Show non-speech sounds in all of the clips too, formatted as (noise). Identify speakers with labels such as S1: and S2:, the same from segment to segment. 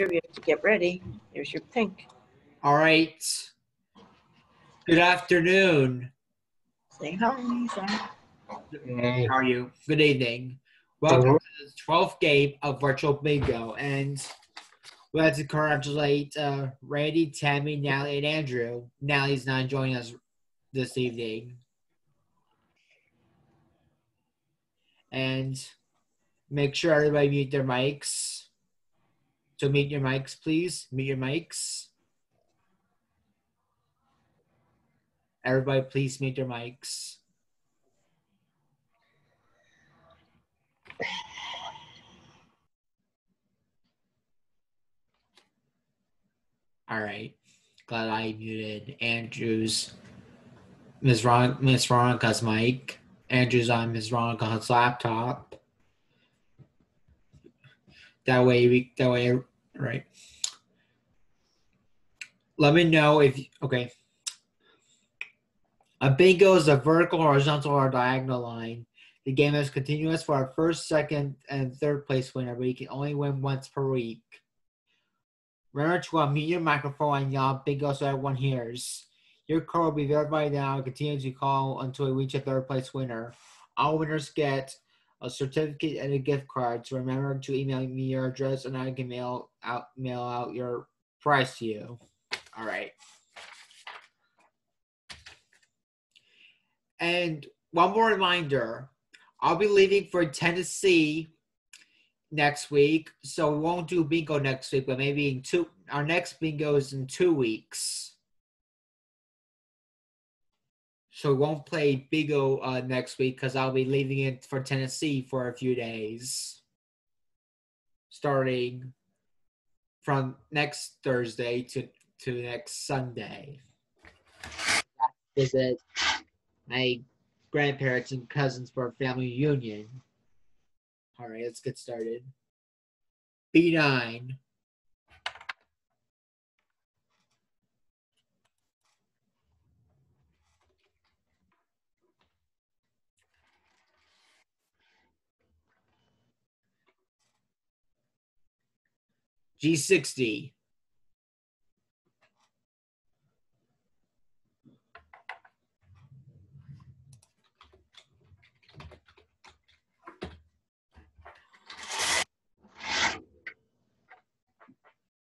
S1: Here we have to get ready. Here's your pink.
S2: All right. Good afternoon.
S1: Say hi, Sam.
S2: How are you? Good evening. Welcome to the 12th game of Virtual Bingo. And we'd like to congratulate uh, Randy, Tammy, Nally, and Andrew. Nally's not joining us this evening. And make sure everybody mute their mics. So mute your mics, please. Mute your mics. Everybody, please mute your mics. All right. Glad I muted Andrew's Miss Ron Miss Veronica's mic. Andrew's on Miss Veronica's laptop. That way we that way right. Let me know if okay. A bingo is a vertical, horizontal, or diagonal line. The game is continuous for our first, second, and third place winner, but you can only win once per week. Remember to uh, unmute your microphone and yell bingo so everyone hears. Your call will be verified now and continue to call until we reach a third place winner. All winners get a certificate and a gift card. So remember to email me your address and I can mail out mail out your prize to you. All right. And one more reminder I'll be leaving for Tennessee next week, so we won't do bingo next week, but maybe in two. Our next bingo is in two weeks, so we won't play bingo uh, next week because I'll be leaving it for Tennessee for a few days, starting from next Thursday to to next Sunday. Visit my grandparents and cousins for a family reunion. All right, let's get started. B9. G60.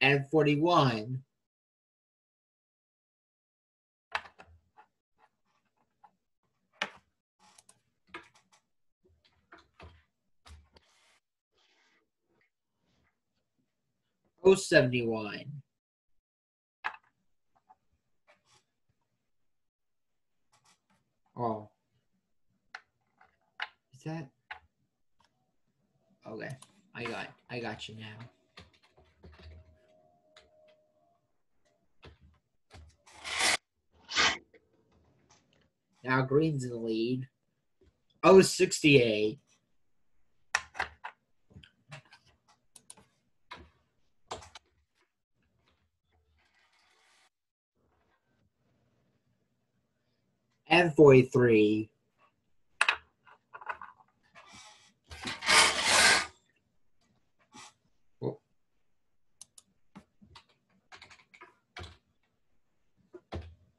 S2: and 41. 071. Oh. Is that? Okay. I got I got you now. Now Green's in the lead. 068. everything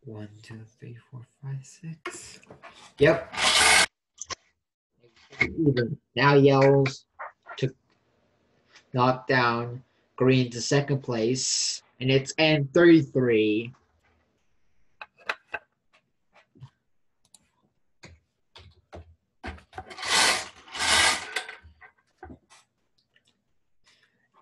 S2: One, two, three, four, five, six. Yep. Even. Now yells to knock down Green to second place, and it's N33.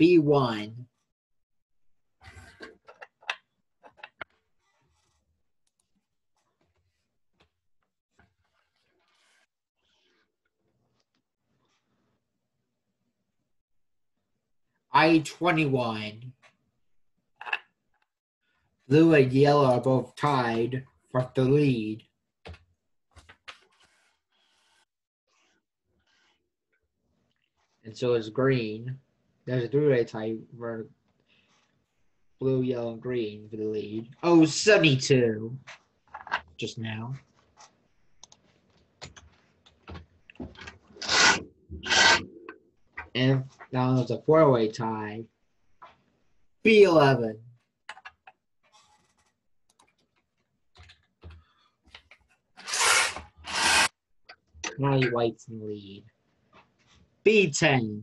S2: B1. I twenty one. Blue and yellow are both tied for the lead. And so is green. There's a three-way tie blue, yellow, and green for the lead. Oh, 72 just now. And now there's a four-way tie. B11. Now White's in the lead. B10.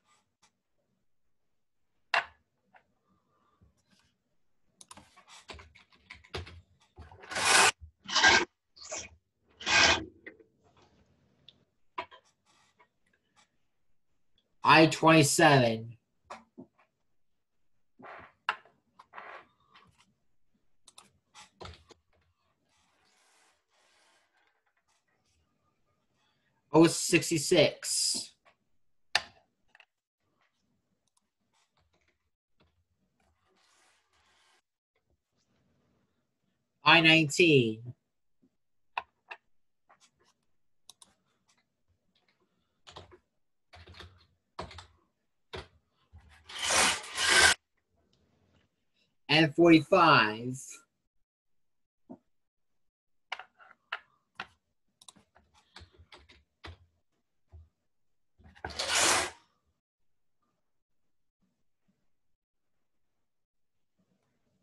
S2: I-27. Oh, 66. I-19. And 45.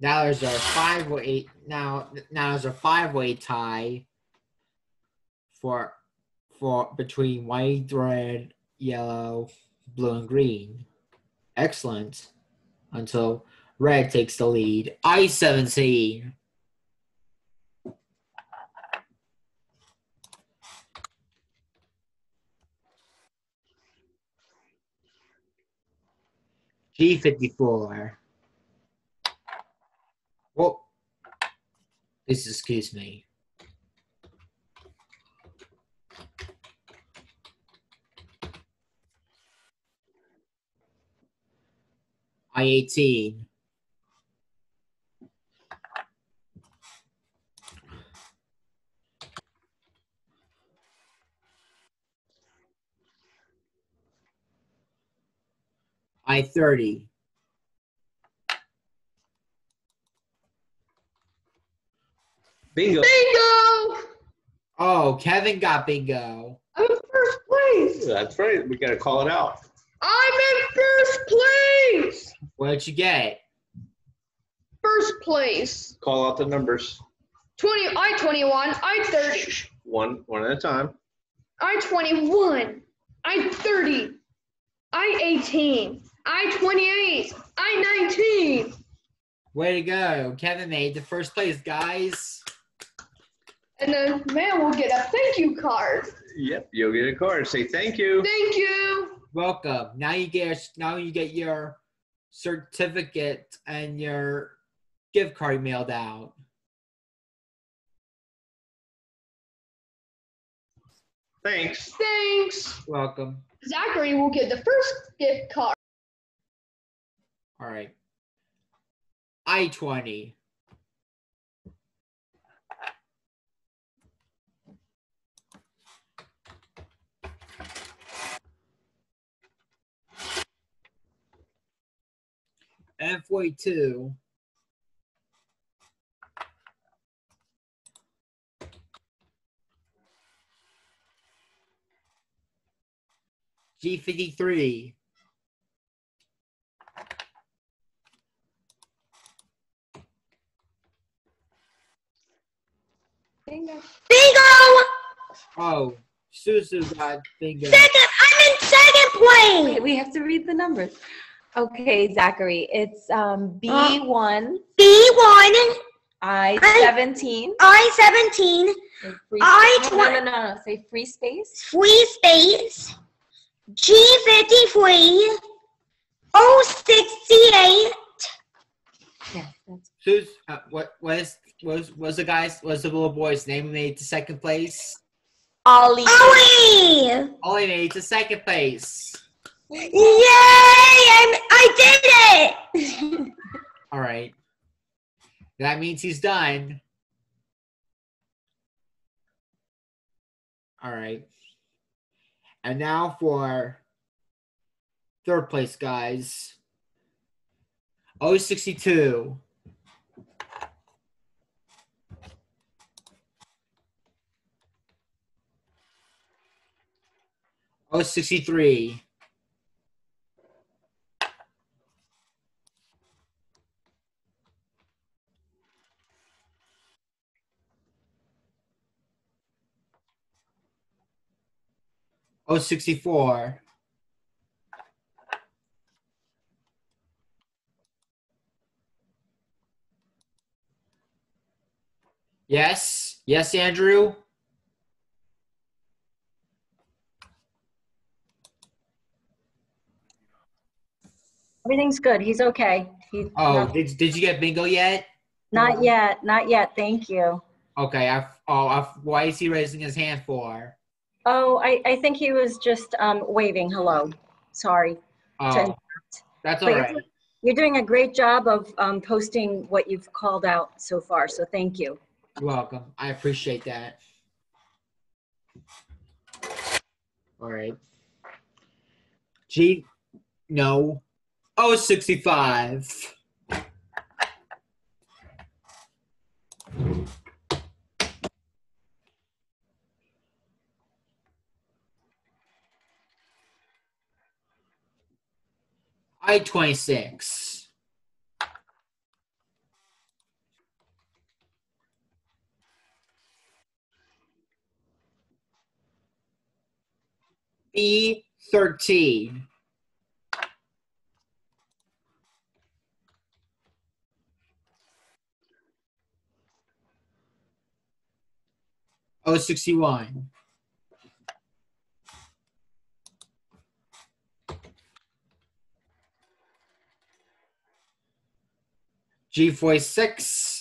S2: Now there's a five way now now there's a five way tie for for between white, red, yellow, blue, and green. Excellent. Until red takes the lead. I seventeen. G fifty four. Well, please excuse me. I eighteen. I thirty.
S3: Bingo.
S4: Bingo!
S2: Oh, Kevin got bingo.
S4: I'm in first place.
S3: That's right. We got to call it out.
S4: I'm in first place.
S2: What did you get?
S4: First place.
S3: Call out the numbers
S4: 20, I 21, I 30,
S3: one one at a time.
S4: I 21, I 30, I 18, I 28, I 19.
S2: Way to go. Kevin made the first place, guys.
S4: And then man will get a thank you card.
S3: Yep. You'll get a card. Say thank you.
S4: Thank you.
S2: Welcome. Now you get now you get your certificate and your gift card mailed out.
S3: Thanks.
S4: Thanks.
S2: Welcome.
S4: Zachary will get the first gift card.
S2: All right. I 20. Halfway to G53
S4: Bingo.
S5: Bingo!
S2: Oh, Susu got bingo.
S5: Second, I'm in second place.
S6: Wait, we have to read the numbers. Okay, Zachary, it's um,
S5: Uh,
S6: B1,
S5: B1,
S6: I-17.
S5: I-17, I
S6: no, no, no, no, no, say free space.
S5: free space, G53, O68,
S6: Yes, that's
S2: Who's uh, what was was was the guy's was the little boy's name made to second place?
S6: Ali.
S5: Ali.
S2: Ali made to second place.
S5: Yay! I, I did it. (laughs)
S2: All right. That means he's done. All right. And now for third place, guys. 062. Oh, I 63. 64. Yes, yes, Andrew.
S7: Everything's good. He's okay. He's
S2: Oh,
S7: not,
S2: did, did you get bingo yet?
S7: not yet. Not yet. Thank you.
S2: Okay. I, oh, I, why is he raising his hand for?
S7: Oh, I, I think he was just um, waving hello. Sorry.
S2: Oh, that's all
S7: But you're doing- You're doing a great job of um, posting what you've called out so far. So thank you.
S2: You're welcome. I appreciate that. All right. G, no. Oh, 65. I 26. B 13. 060Y. G46.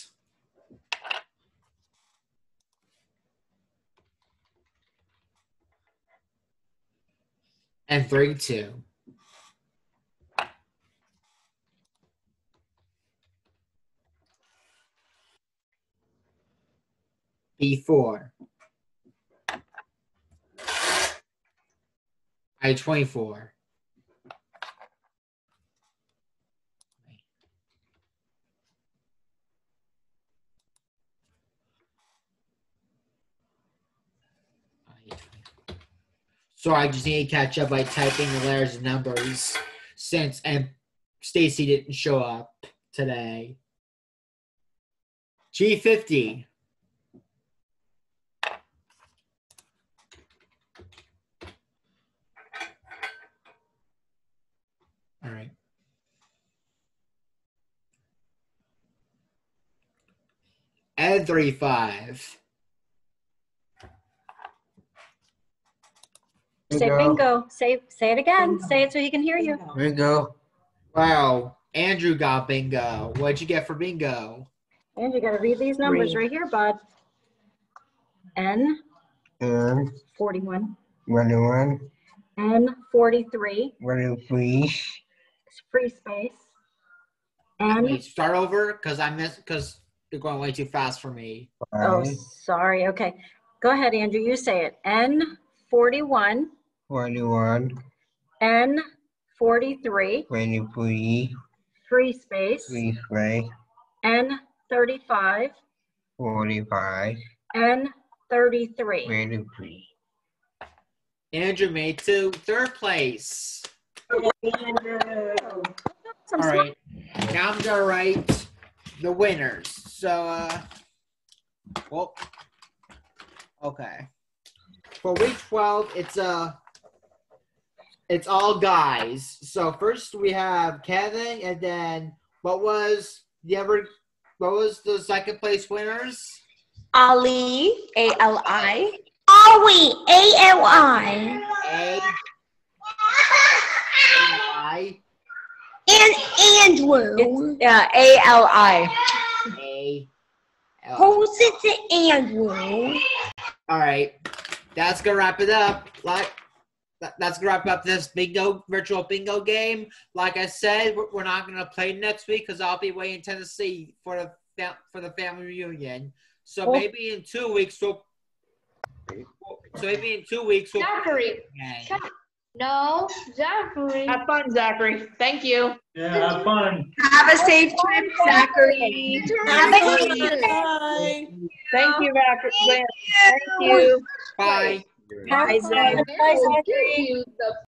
S2: and 32. B4. 24. Sorry, I just need to catch up by typing the letters and numbers since and Stacy didn't show up today. G50. All right. Ed five.
S7: Say bingo. Say say it again. Say it so he can hear you.
S8: Bingo.
S2: Wow, Andrew got bingo. What'd you get for bingo?
S7: And you got to read these numbers
S1: Three.
S7: right here, bud. N
S8: And
S7: 41,
S8: one one,
S7: N 43,
S8: one please.
S7: Free space, N
S2: we start over because I missed because you're going way too fast for me.
S7: Oh,
S8: Five,
S7: sorry. Okay. Go ahead, Andrew. You say it. N 41,
S8: one one,
S7: N 43,
S8: twenty three,
S7: free space,
S8: three three,
S7: N 35,
S8: forty five,
S7: N 33.
S8: twenty three.
S2: Andrew made to third place.
S7: Some
S2: All right, now I'm gonna write the winners. So, uh, well, okay. For week 12, it's uh, it's all guys. So first we have Kevin, and then what was the ever? What was the second place winners?
S6: Ali. A L I.
S5: Ali, A-L-I.
S2: A
S5: Andrew.
S6: Yeah, uh, A L I.
S2: A.
S5: Who's it to Andrew?
S2: All right, that's gonna wrap it up. Like, that- that's gonna wrap up this bingo virtual bingo game. Like I said, we're, we're not gonna play next week because I'll be away in Tennessee for the for the family reunion. So
S7: Oh.
S2: maybe in two weeks we'll. So maybe in two weeks we'll.
S4: Zachary.
S2: Again.
S4: No, Zachary.
S9: Have fun, Zachary. Thank you.
S10: Yeah, have fun.
S6: Have a safe trip, Zachary.
S5: Have a
S1: Bye.
S9: Thank you, Zachary. Thank you.
S2: Bye.
S7: Bye, Zach.
S4: Bye, Zachary. The